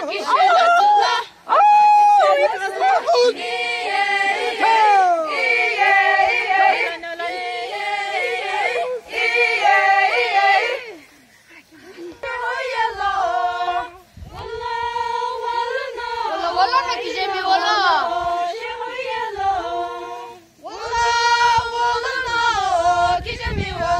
Give me one.